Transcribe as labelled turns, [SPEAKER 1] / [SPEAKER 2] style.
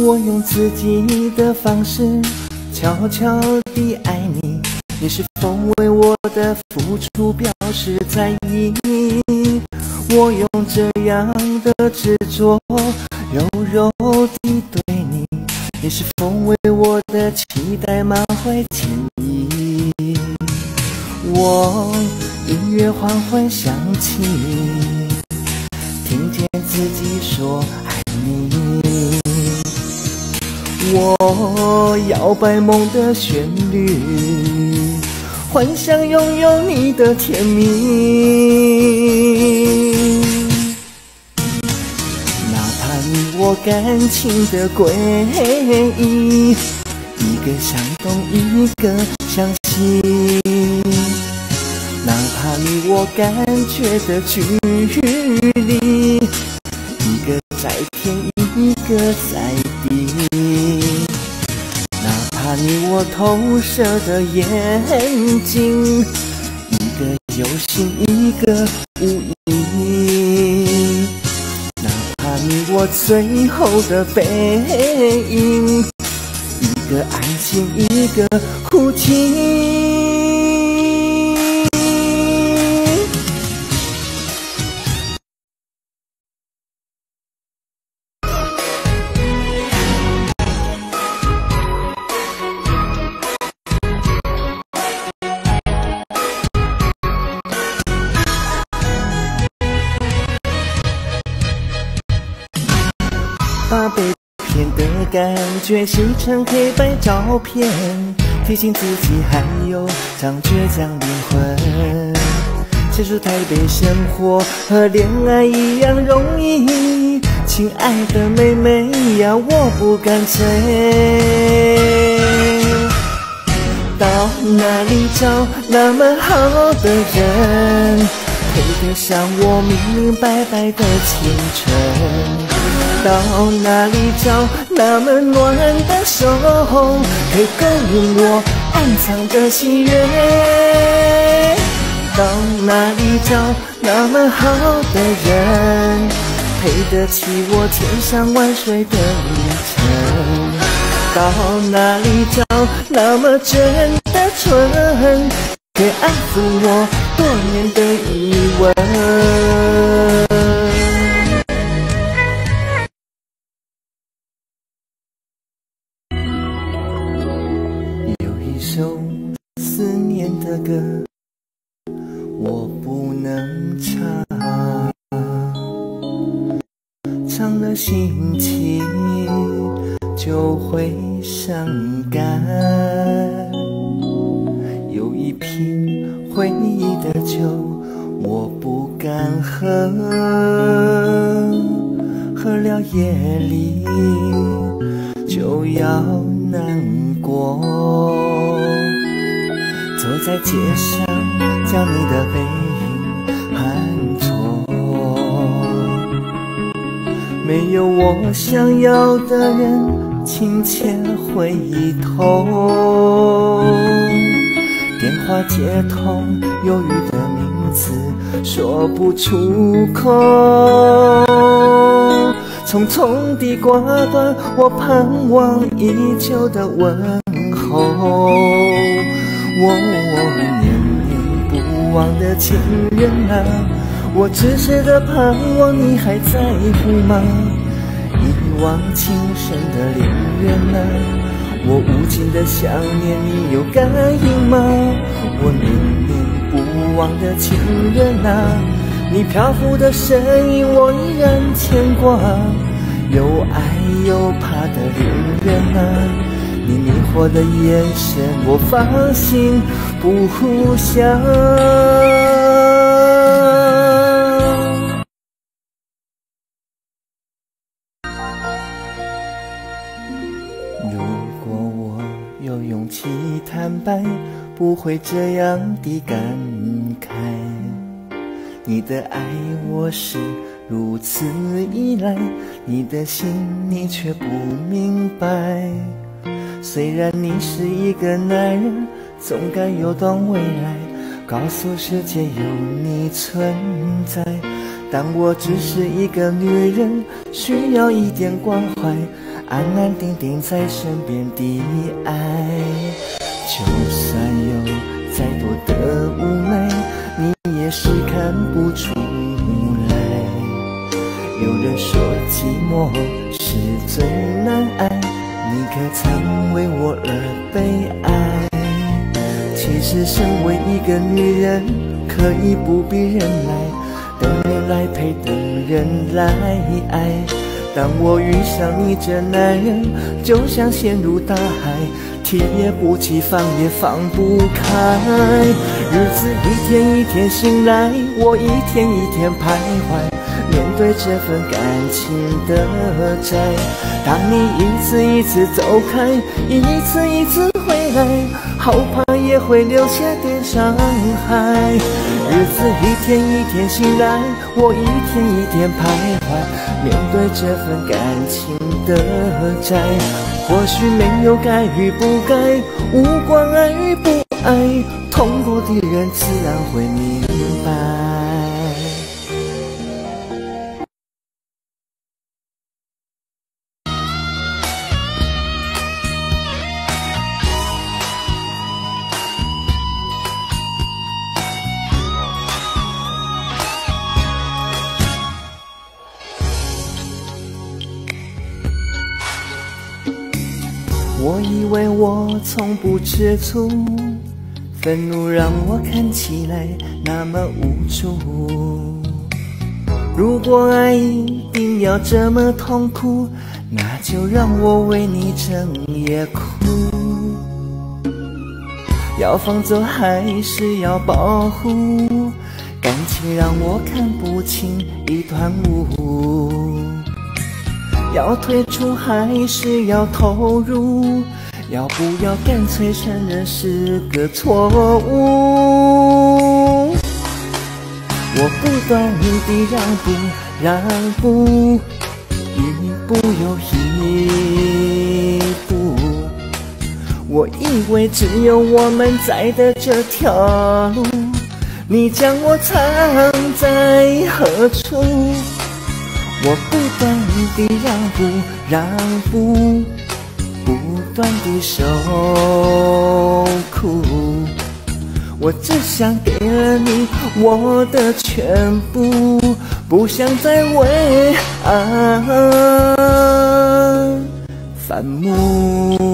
[SPEAKER 1] 我用自己的方式悄悄地爱你，你是否为我的付出表示在意？我用这样的执着柔柔地对你，你是否为我的期待满怀歉意？我音乐缓缓响起，听见自己说爱我摇摆梦的旋律，幻想拥有你的甜蜜。哪怕你我感情的诡异，一个向东，一个向西。哪怕你我感觉的距离，一个在天，一个在。怕你我投射的眼睛，一个有心，一个无意。哪怕你我最后的背影，一个安静，一个哭泣。把被骗的感觉洗成黑白照片，提醒自己还有张倔强灵魂。谁说台北生活和恋爱一样容易？亲爱的妹妹呀，我不干脆。到哪里找那么好的人，配得上我明明白白的青春？到哪里找那么暖的手，可以勾引我暗藏的喜悦？到哪里找那么好的人，配得起我千山万水的旅程？到哪里找那么真的纯，可以安抚我多年的疑问？首思念的歌，我不能唱，唱了心情就会伤感。有一瓶回忆的酒，我不敢喝，喝了夜里就要在街上，将你的背影喊错。没有我想要的人亲切回头，电话接通，犹豫的名字说不出口，匆匆地挂断我盼望已久的问候。忘的情人啊，我痴痴的盼望你还在乎吗？一往情深的恋人啊，我无尽的想念你有感应吗？我念念不忘的情人啊，你漂浮的身影我依然牵挂，又爱又怕的恋人啊。你迷惑的眼神，我放心不下。如果我有勇气坦白，不会这样的感慨。你的爱我是如此依赖，你的心你却不明白。虽然你是一个男人，总该有段未来，告诉世界有你存在。但我只是一个女人，需要一点关怀，安安定定在身边的爱。就算有再多的无奈，你也是看不出来。有人说寂寞是最难挨，你可曾为我而悲哀？其实身为一个女人，可以不必忍耐。等人来陪，等人来爱。当我遇上你这男人，就像陷入大海，提也不起，放也放不开。日子一天一天醒来，我一天一天徘徊，面对这份感情的债。当你一次一次走开，一次一次回来，好怕会留下点伤害。日子一天一天醒来，我一天一天徘徊，面对这份感情的债。或许没有该与不该，无关爱与不爱，痛过的人自然会明白。以为我从不吃醋，愤怒让我看起来那么无助。如果爱一定要这么痛苦，那就让我为你整夜哭。要放走还是要保护？感情让我看不清一团雾。要退出还是要投入？要不要干脆承认是个错误？我不断的让步，让步，一步又一步。我以为只有我们在的这条路，你将我藏在何处？我不断的让步，让步，不断的受苦。我只想给了你我的全部，不想再为爱反目。